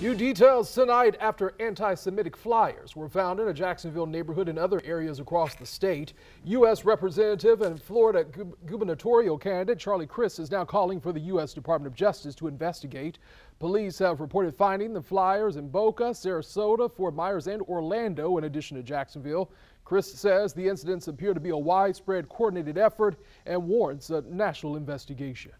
New details tonight after anti Semitic flyers were found in a Jacksonville neighborhood and other areas across the state. U.S. Representative and Florida gubernatorial candidate Charlie Crist is now calling for the U.S. Department of Justice to investigate. Police have reported finding the flyers in Boca, Sarasota, Fort Myers, and Orlando, in addition to Jacksonville. Crist says the incidents appear to be a widespread coordinated effort and warrants a national investigation.